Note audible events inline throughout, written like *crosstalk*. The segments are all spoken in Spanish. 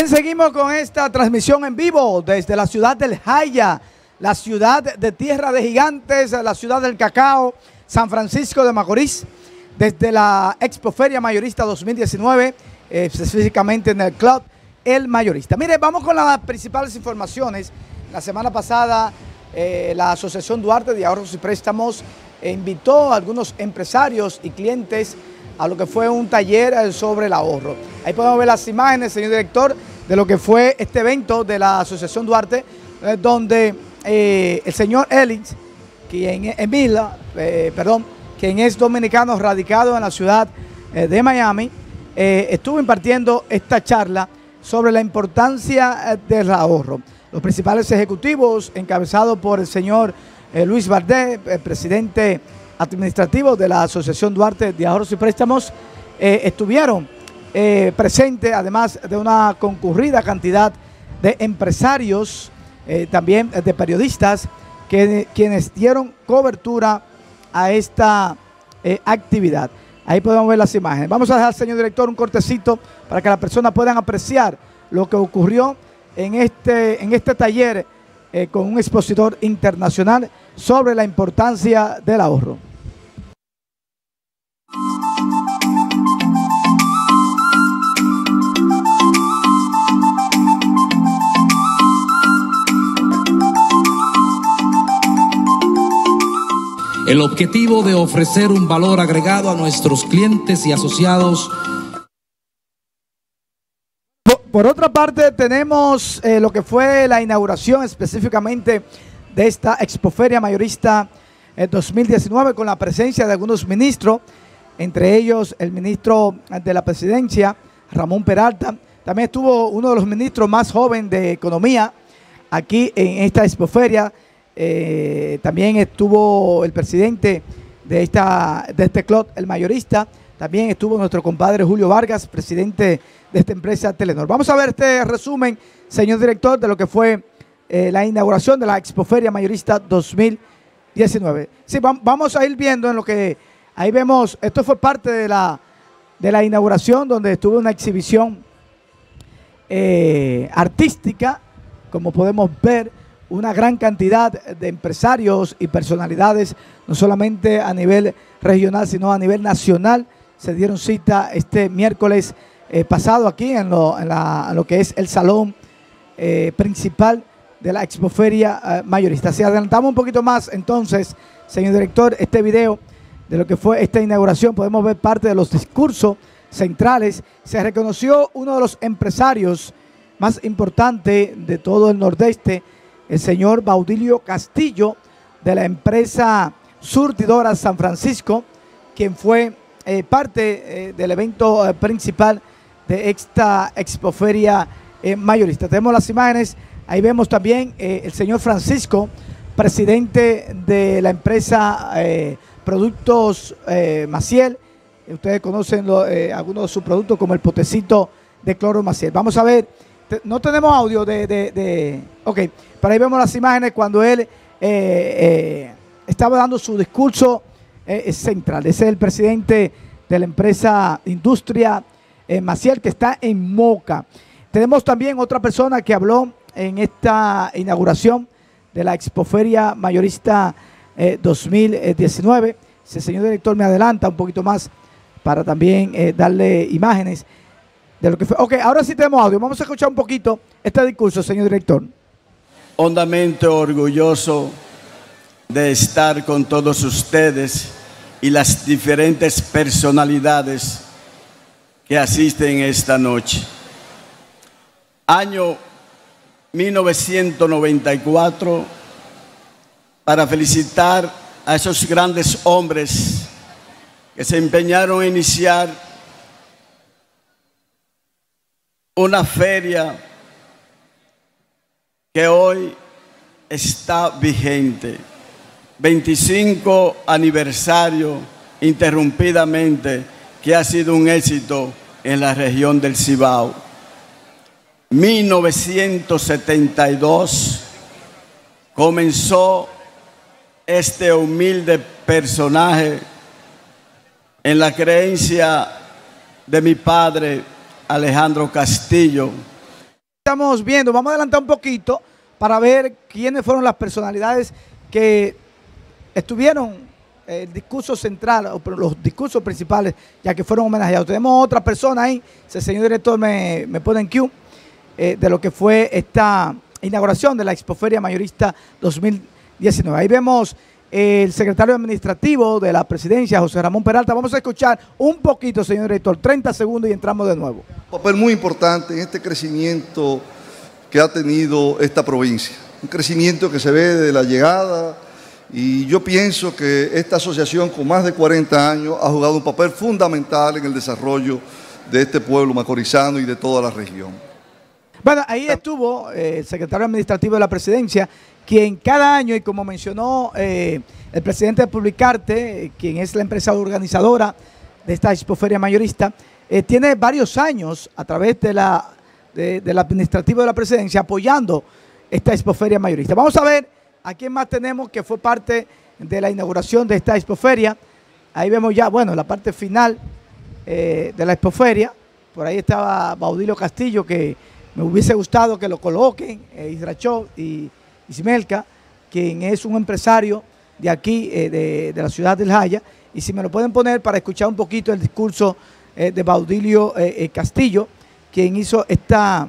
Bien, seguimos con esta transmisión en vivo desde la ciudad del Jaya, la ciudad de Tierra de Gigantes, la ciudad del Cacao, San Francisco de Macorís, desde la Expoferia Mayorista 2019, eh, específicamente en el Club El Mayorista. Mire, vamos con las principales informaciones. La semana pasada, eh, la Asociación Duarte de Ahorros y Préstamos invitó a algunos empresarios y clientes a lo que fue un taller eh, sobre el ahorro. Ahí podemos ver las imágenes, señor director, de lo que fue este evento de la Asociación Duarte, eh, donde eh, el señor Ellis, quien Emila, perdón, quien es dominicano radicado en la ciudad de Miami, estuvo impartiendo esta charla sobre la importancia del ahorro. Los principales ejecutivos, encabezados por el señor Luis Bardet, el presidente administrativos de la Asociación Duarte de Ahorros y Préstamos eh, estuvieron eh, presentes, además de una concurrida cantidad de empresarios, eh, también de periodistas, que, quienes dieron cobertura a esta actividad. Ahí podemos ver las imágenes. Vamos a dejar, señor director, un cortecito para que las personas puedan apreciar lo que ocurrió en este, en este taller con un expositor internacional sobre la importancia del ahorro. El objetivo de ofrecer un valor agregado a nuestros clientes y asociados. Por, otra parte, tenemos eh, lo que fue la inauguración específicamente de esta Expoferia Mayorista 2019 con la presencia de algunos ministros entre ellos el ministro de la presidencia, Ramón Peralta. También estuvo uno de los ministros más jóvenes de Economía aquí en esta expoferia. Eh, también estuvo el presidente de, esta, de este club, el mayorista. También estuvo nuestro compadre Julio Vargas, presidente de esta empresa Telenor. Vamos a ver este resumen, señor director, de lo que fue eh, la inauguración de la Expoferia Mayorista 2019. Sí, vamos a ir viendo en lo que Ahí vemos, esto fue parte de la, de la inauguración donde estuvo una exhibición eh, artística, como podemos ver, una gran cantidad de empresarios y personalidades, no solamente a nivel regional, sino a nivel nacional, se dieron cita este miércoles eh, pasado aquí en lo, que es el salón eh, principal de la Expoferia Mayorista. Si adelantamos un poquito más, entonces, señor director, este video de lo que fue esta inauguración. Podemos ver parte de los discursos centrales. Se reconoció uno de los empresarios más importantes de todo el Nordeste, el señor Baudilio Castillo, de la empresa Surtidora San Francisco, quien fue eh, parte eh, del evento eh, principal de esta expoferia mayorista. Tenemos las imágenes, ahí vemos también el señor Francisco, presidente de la empresa productos Maciel. Ustedes conocen algunos de sus productos como el potecito de cloro Maciel. Vamos a ver, no tenemos audio de, de, Ok, pero ahí vemos las imágenes cuando él eh, estaba dando su discurso central. Ese es el presidente de la empresa Industria Maciel que está en Moca. Tenemos también otra persona que habló en esta inauguración de la expoferia mayorista 2019. Eh, si el señor director me adelanta un poquito más para también eh, darle imágenes de lo que fue. Ok, ahora sí tenemos audio. Vamos a escuchar un poquito este discurso, señor director. Hondamente orgulloso de estar con todos ustedes y las diferentes personalidades que asisten esta noche. Año 1994 para felicitar a esos grandes hombres que se empeñaron a iniciar una feria que hoy está vigente. 25 aniversario interrumpidamente que ha sido un éxito en la región del Cibao. 1972 comenzó este humilde personaje en la creencia de mi padre Alejandro Castillo, estamos viendo. Vamos a adelantar un poquito para ver quiénes fueron las personalidades que estuvieron eh, el discurso central, los discursos principales, ya que fueron homenajeados. Tenemos otra persona ahí, el señor director me, me pone en Q, eh, de lo que fue esta inauguración de la Expoferia Mayorista 2019. Ahí vemos el secretario administrativo de la presidencia, José Ramón Peralta. Vamos a escuchar un poquito, señor director, 30 segundos y entramos de nuevo. Un papel muy importante en este crecimiento que ha tenido esta provincia. Un crecimiento que se ve de la llegada y yo pienso que esta asociación con más de 40 años ha jugado un papel fundamental en el desarrollo de este pueblo macorizano y de toda la región. Bueno, ahí estuvo eh, el secretario administrativo de la presidencia, quien cada año, y como mencionó eh, el presidente de Publicarte, quien es la empresa organizadora de esta expoferia mayorista, eh, tiene varios años a través de la, del administrativo de la presidencia apoyando esta expoferia mayorista. Vamos a ver a quién más tenemos que fue parte de la inauguración de esta expoferia. Ahí vemos ya, bueno, la parte final de la expoferia. Por ahí estaba Baudilio Castillo, que me hubiese gustado que lo coloquen, eh, Israchov y Ismelka, quien es un empresario de aquí, eh, de, la ciudad del Jaya, y si me lo pueden poner para escuchar un poquito el discurso eh, de Baudilio eh, Castillo, quien hizo esta,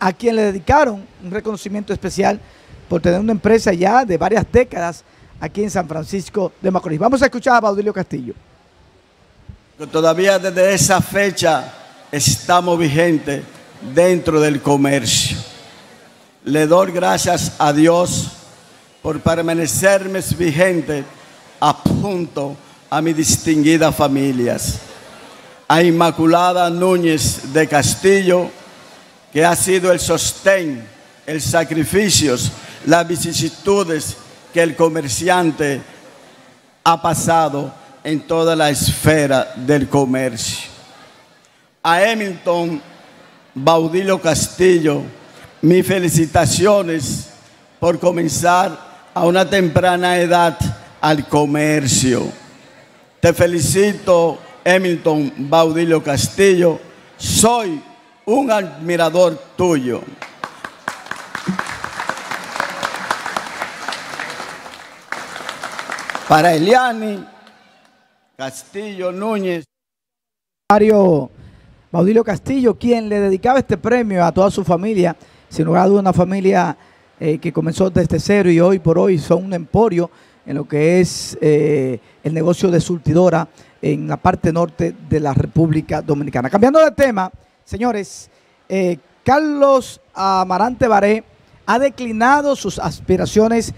a quien le dedicaron un reconocimiento especial por tener una empresa ya de varias décadas aquí en San Francisco de Macorís. Vamos a escuchar a Baudilio Castillo. Todavía desde esa fecha estamos vigentes dentro del comercio. Le doy gracias a Dios por permanecerme vigente a punto a mis distinguidas familias. A Inmaculada Núñez de Castillo, que ha sido el sostén, el sacrificios, las vicisitudes que el comerciante ha pasado en toda la esfera del comercio. A Hamilton Baudilio Castillo, mis felicitaciones por comenzar a una temprana edad al comercio. Te felicito, Hamilton Baudilio Castillo. Soy un admirador tuyo. Para Eliani Castillo Núñez. Baudilio Castillo, quien le dedicaba este premio a toda su familia, sin lugar a dudas una familia eh, que comenzó desde cero y hoy por hoy son un emporio en lo que es eh, el negocio de surtidora en la parte norte de la República Dominicana. Cambiando de tema, señores, eh, Carlos Amarante Baré ha declinado sus aspiraciones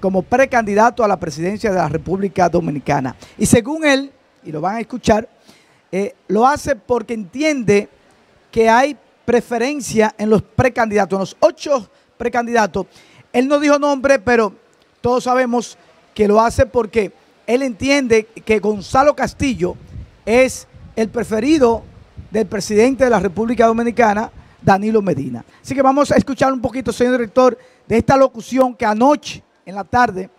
como precandidato a la presidencia de la República Dominicana. Y según él, y lo van a escuchar, eh, lo hace porque entiende que hay preferencia en los precandidatos, en los ocho precandidatos. Él no dijo nombre, pero todos sabemos que lo hace porque él entiende que Gonzalo Castillo es el preferido del presidente de la República Dominicana, Danilo Medina. Así que vamos a escuchar un poquito, señor director, de esta locución que anoche en la tarde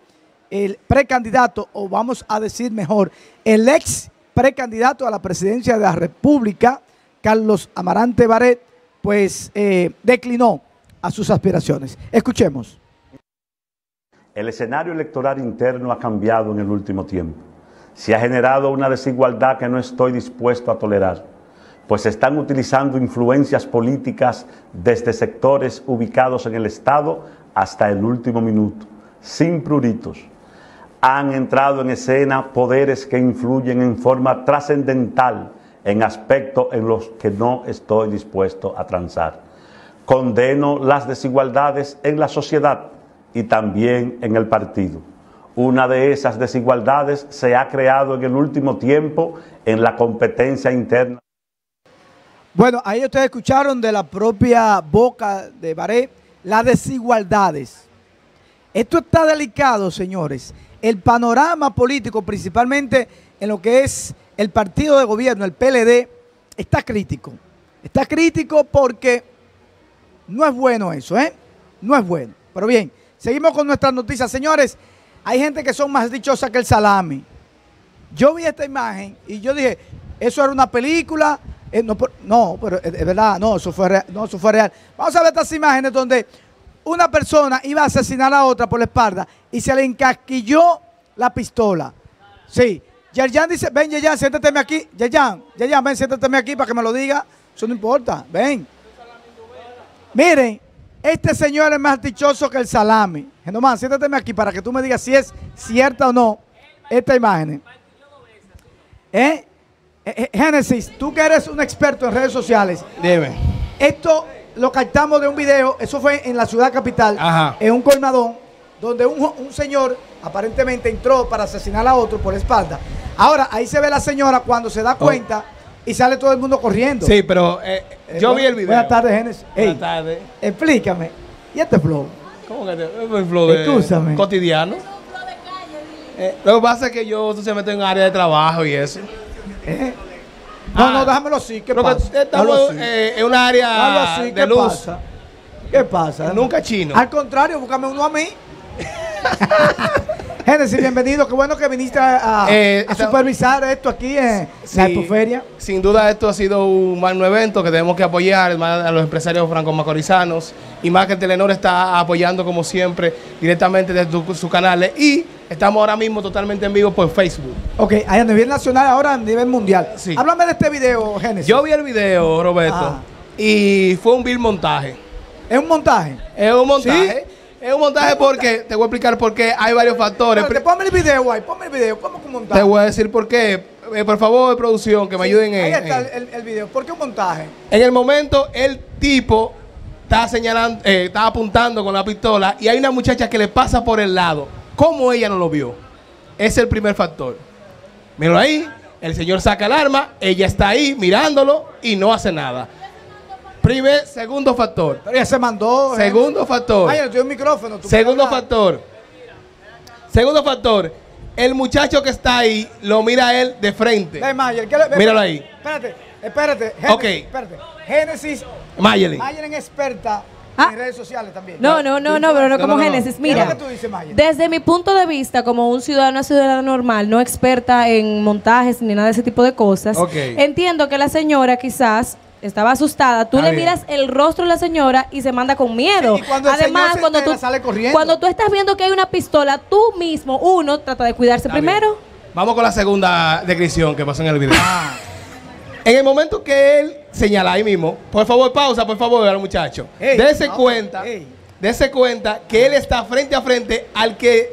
el precandidato, o vamos a decir mejor, el ex precandidato a la presidencia de la República, Carlos Amarante Baret, pues eh, declinó a sus aspiraciones. Escuchemos. El escenario electoral interno ha cambiado en el último tiempo. Se ha generado una desigualdad que no estoy dispuesto a tolerar, pues se están utilizando influencias políticas desde sectores ubicados en el Estado hasta el último minuto, sin pruritos han entrado en escena poderes que influyen en forma trascendental en aspectos en los que no estoy dispuesto a transar. Condeno las desigualdades en la sociedad y también en el partido. Una de esas desigualdades se ha creado en el último tiempo en la competencia interna. Bueno, ahí ustedes escucharon de la propia boca de Baré las desigualdades. Esto está delicado, señores el panorama político, principalmente en lo que es el partido de gobierno, el PLD, está crítico. Está crítico porque no es bueno eso, ¿eh? No es bueno. Pero bien, seguimos con nuestras noticias. Señores, hay gente que son más dichosas que el salami. Yo vi esta imagen y yo dije, eso era una película, Eh, no, pero es, es verdad, no eso, fue real, no, eso fue real. Vamos a ver estas imágenes donde una persona iba a asesinar a otra por la espalda y se le encasquilló la pistola. Sí. Yerjan dice, ven Yerjan, siéntate aquí. Yerjan, Yerjan, ven, siéntate aquí para que me lo diga. Eso no importa, ven. Miren, este señor es más dichoso que el salami. Genomán, siéntate aquí para que tú me digas si es cierta o no esta imagen. ¿Eh? Eh, eh, Génesis, tú que eres un experto en redes sociales, Dime. esto lo captamos de un video, eso fue en la ciudad capital, Ajá. en un colmadón, donde un, un señor aparentemente entró para asesinar a otro por la espalda. Ahora, ahí se ve la señora cuando se da cuenta y sale todo el mundo corriendo. Oh. Sí, pero eh, Eh, yo bu- vi el video. Buenas tardes, Génesis. Ey, Buenas tardes. explícame. ¿Y este flow? ¿Cómo que te, es un flow de- Excúsame. cotidiano? Eh, lo que pasa es que yo se mete en área de trabajo y eso. ¿Eh? No, Ah. no, déjamelo así. ¿Qué pasa? estamos eh, en un área así, de ¿Qué luz. pasa? ¿Qué pasa? Nunca chino. Al contrario, búscame uno a mí. *laughs* Génesis, bienvenido. Qué bueno que viniste a, a- Eh, a supervisar esto aquí en Sí, la Expoferia. Sin duda esto ha sido un magno evento que tenemos que apoyar más a los empresarios franco-macorizanos y más que Telenor está apoyando como siempre directamente desde sus canales y estamos ahora mismo totalmente en vivo por Facebook. Ok, a nivel nacional, ahora a nivel mundial. Sí. Háblame de este video, Génesis. Yo vi el video, Roberto, Ah. y fue un vil montaje. ¿Es un montaje? Es un montaje. Es un montaje porque, te voy a explicar por qué hay varios factores. Espérate, ponme el video ahí, ponme el video. ¿Cómo que un montaje? Te voy a decir por qué. Eh, por favor, producción, que me ayuden Ahí en, está en- el, el- el video. ¿Por qué un montaje? En el momento, el tipo está señalando, eh, está apuntando con la pistola y hay una muchacha que le pasa por el lado. ¿Cómo ella no lo vio? Es el primer factor. Míralo ahí, el señor saca el arma, ella está ahí mirándolo y no hace nada. Primer, segundo factor. Pero ya se mandó. Segundo factor. Ay, yo un micrófono. tú Segundo factor. Segundo factor. El muchacho que está ahí lo mira a él de frente. Ve, Mayer, ¿qué le- ve, Míralo ahí. Espérate, espérate. Génesis, Ok. Espérate. Génesis, Mayeli. Mayer es experta Ah. en redes sociales también. No, no, no, no, pero no No, como no, no. Génesis. ¿Qué es Mira, lo que tú dices, Mayer? desde mi punto de vista, como un ciudadano, una ciudadana normal, no experta en montajes ni nada de ese tipo de cosas, entiendo que la señora quizás estaba asustada. Tú le bien. miras el rostro de la señora y se manda con miedo. Sí, y cuando el señor Además, se cuando tú, sale corriendo. cuando tú estás viendo que hay una pistola, tú mismo, uno, trata de cuidarse Está bien. primero. Vamos con la segunda descripción que pasó en el video. En el momento que él señala ahí mismo, por favor, pausa, por favor, al muchacho. Ey, Dese cuenta, ey. dese cuenta que él está frente a frente al que,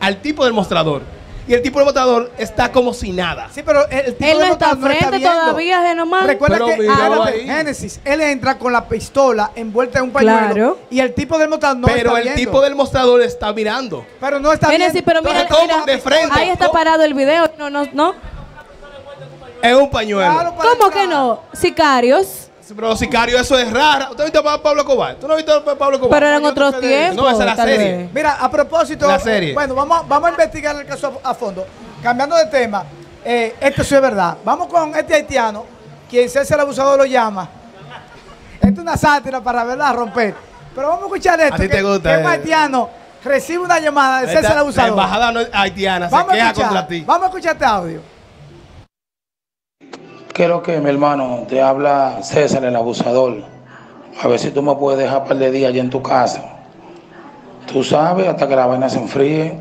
al tipo del mostrador. Y el tipo del mostrador está como si nada. Sí, pero el, el tipo Él de no está nota frente viendo. todavía, Genomán. Recuerda Pero que. Génesis, él entra con la pistola envuelta en un pañuelo Claro. y el tipo del motor no pero está el viendo. tipo del mostrador está mirando. pero no está Génesis, viendo. pero mira, Entonces, De frente. ahí está parado el video. No, no, no. Es un pañuelo. Claro, para ¿Cómo entrar. que no? Sicarios. Pero sicario, eso es raro. ¿Usted ha visto a Pablo Cobar? ¿Tú no has visto a Pablo Cobar? Pero eran otros tiempos. No, esa es la serie. vez. Mira, a propósito, La serie. eh, bueno, vamos, vamos a investigar el caso a, a fondo. Cambiando de tema, eh, esto sí es verdad. Vamos con este haitiano, quien César el abusador lo llama. Esto es una sátira para verla romper. Pero vamos a escuchar esto. A ti te gusta, que un haitiano recibe una llamada de César el abusador. La embajada no- haitiana se vamos, a queja escuchar, contra ti. vamos a escuchar este audio. Quiero que mi hermano te habla César, el abusador. A ver si tú me puedes dejar un par de días allá en tu casa. Tú sabes, hasta que la vaina se enfríe.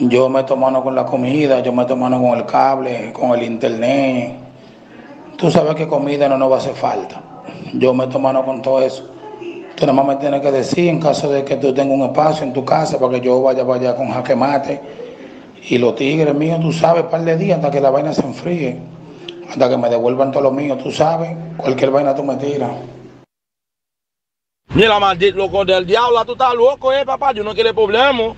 Yo meto mano con la comida, yo meto mano con el cable, con el internet. Tú sabes que comida no nos va a hacer falta. Yo meto mano con todo eso. Tú nada más me tienes que decir en caso de que tú tengas un espacio en tu casa para que yo vaya vaya con jaque mate. Y los tigres míos, tú sabes, un par de días hasta que la vaina se enfríe. Hasta que me devuelvan todo lo mío, tú sabes. Cualquier vaina tú me tiras. Mira, maldito loco del diablo, tú estás loco, eh, papá, yo no quiero problema.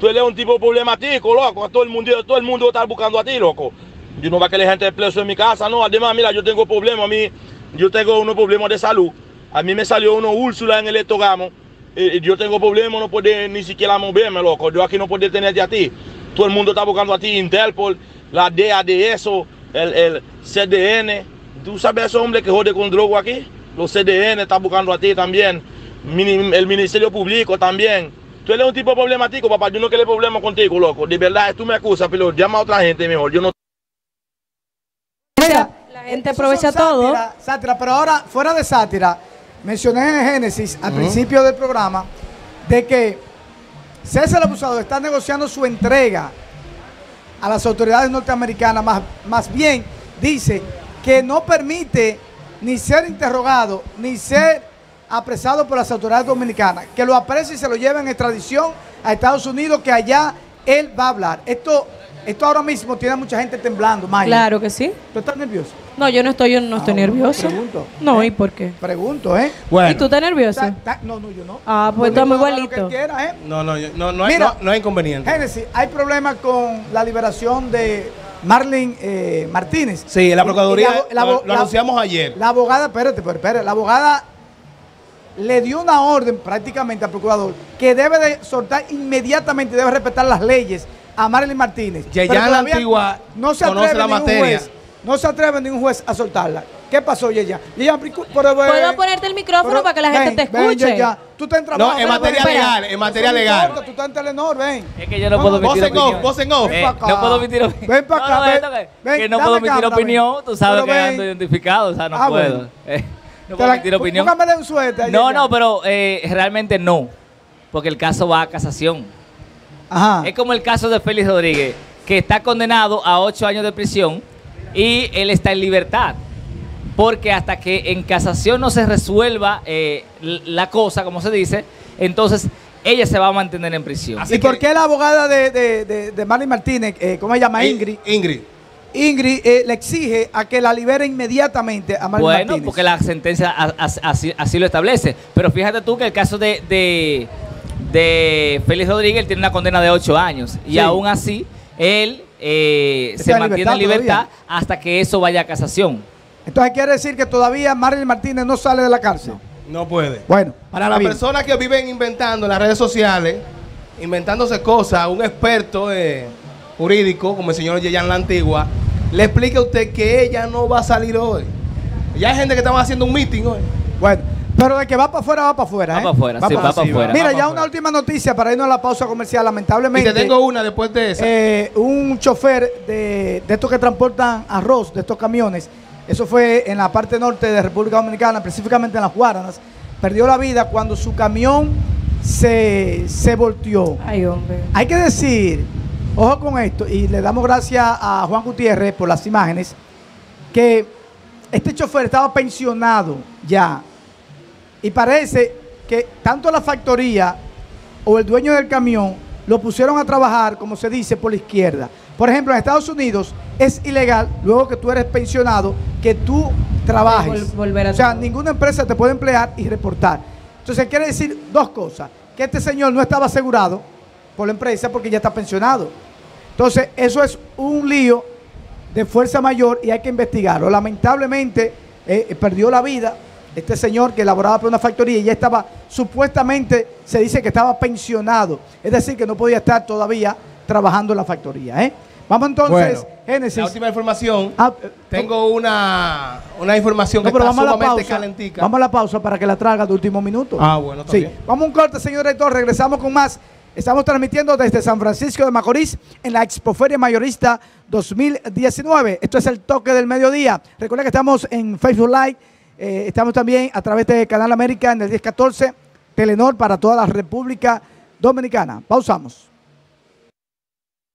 Tú eres un tipo problemático, loco, todo el mundo, todo el mundo está buscando a ti, loco. Yo no voy a querer gente preso en mi casa, no. Además, mira, yo tengo problemas, a mí, yo tengo unos problemas de salud. A mí me salió una úrsula en el estómago. y yo tengo problemas, no puedo ni siquiera moverme, loco. Yo aquí no puedo tenerte a ti. Todo el mundo está buscando a ti, Interpol, la DEA de eso, el, el CDN. ¿Tú sabes esos hombres que jode con droga aquí? Los CDN están buscando a ti también. El Ministerio Público también. Tú eres un tipo problemático, papá. Yo no quiero problemas contigo, loco. De verdad, tú me acusas, pero llama a otra gente mejor. Yo no Mira, gente Esos aprovecha son todo. sátira, sátira, pero ahora, fuera de sátira, mencioné en Génesis, al principio del programa, de que César Abusador está negociando su entrega a las autoridades norteamericanas, más, más bien dice que no permite ni ser interrogado, ni ser apresado por las autoridades dominicanas, que lo apresen y se lo lleven en extradición a Estados Unidos, que allá él va a hablar. Esto, esto ahora mismo tiene a mucha gente temblando, Maya. Claro que sí. ¿Tú estás nervioso? No, yo no estoy, yo no estoy Ah, nervioso. Pregunto. No, ¿y por qué? Pregunto, ¿eh? Bueno. ¿Y tú estás nervioso? Ta- ta- no, no, yo no. Ah, pues Porque estamos tú hagas lo que quieras, ¿eh? No, no, yo- no, no, hay, Mira. no, no hay inconveniente. Génesis, hay problemas con la liberación de Marlene eh, Martínez. Sí, la Procuraduría y la abo- la lo, la- anunciamos ayer. La abogada, espérate, pero espérate, la abogada le dio una orden prácticamente al procurador que debe de soltar inmediatamente, debe respetar las leyes a Marilyn Martínez. Yeyan Pero la todavía Antigua no se conoce atreve la ningún materia. juez, no se atreve ningún juez a soltarla. ¿Qué pasó, Yeyan? Yeyan, pero- pero- ¿Puedo ponerte el micrófono pero- para que la gente ven, te ven, escuche? Yeyan. Tú estás en No, trabajo. en ven, materia ven. legal, en materia no legal. importa, Tú estás en Telenor, ven. Es que yo no puedo Voz emitir en off, opinión. voz en off. Eh, Ven pa' acá. no puedo emitir opinión. Ven pa' No, acá, no, ven. que, Ven, que no puedo emitir cámara, opinión. ven. Tú sabes Pero que ven. ando identificado, o sea, no Ah, puedo. bueno. *laughs* Eh, no puedo emitir opinión. Un suéter. No, no, pero eh, realmente no. Porque el caso va a casación. Ajá. Es como el caso de Félix Rodríguez, que está condenado a ocho años de prisión y él está en libertad. Porque hasta que en casación no se resuelva eh, la cosa, como se dice, entonces ella se va a mantener en prisión. Así ¿Y por qué la abogada de, de, de, de Marlene Martínez, eh, ¿cómo se llama? Ingrid. Ingrid. Ingrid eh, le exige a que la libere inmediatamente a Marlene Bueno, Martínez. porque la sentencia así, así lo establece. Pero fíjate tú que el caso de, de, de Félix Rodríguez él tiene una condena de ocho años. Y Sí. aún así, él eh, se en mantiene en libertad todavía. hasta que eso vaya a casación. Entonces quiere decir que todavía Marlene Martínez no sale de la cárcel. No puede. Bueno, Para las personas que viven inventando en las redes sociales, inventándose cosas, un experto eh, jurídico, como el señor Yeyan La Antigua, le explica a usted que ella no va a salir hoy. Ya hay gente que estaba haciendo un meeting hoy. Bueno, pero de que va para afuera, va para afuera. Va ¿eh? pa' afuera, sí, pa' va pa' afuera. Mira, Va ya una última noticia para irnos a la pausa comercial. Y Lamentablemente, te tengo una después de esa. eh, un chofer de, de estos que transportan arroz, de estos camiones, eso fue en la parte norte de República Dominicana, específicamente en las Guaranas, perdió la vida cuando su camión se, se volteó. Ay, hombre. Hay que decir, ojo con esto, y le damos gracias a Juan Gutiérrez por las imágenes, que este chofer estaba pensionado ya. Y parece que tanto la factoría o el dueño del camión lo pusieron a trabajar, como se dice, por la izquierda. Por ejemplo, en Estados Unidos es ilegal, luego que tú eres pensionado, que tú trabajes. Vol- volver a o sea, ninguna empresa te puede emplear y reportar. Entonces, quiere decir dos cosas. Que este señor no estaba asegurado por la empresa porque ya está pensionado. Entonces, eso es un lío de fuerza mayor y hay que investigarlo. Lamentablemente, eh, perdió la vida este señor que elaboraba para una factoría y ya estaba, supuestamente, se dice que estaba pensionado. Es decir, que no podía estar todavía trabajando en la factoría. ¿eh? Vamos entonces, Bueno, Génesis. La última información. Ah, eh, Tengo una, una información no, que está sumamente pausa. calentica. Vamos a la pausa para que la traga de último minuto. Ah, bueno, está Sí. bien. Vamos a un corte, señor director. Regresamos con más. Estamos transmitiendo desde San Francisco de Macorís en la Expoferia Mayorista 2019. Esto es el toque del mediodía. Recuerda que estamos en Facebook Live. Eh, estamos también a través de Canal América en el 1014, Telenor para toda la República Dominicana. Pausamos.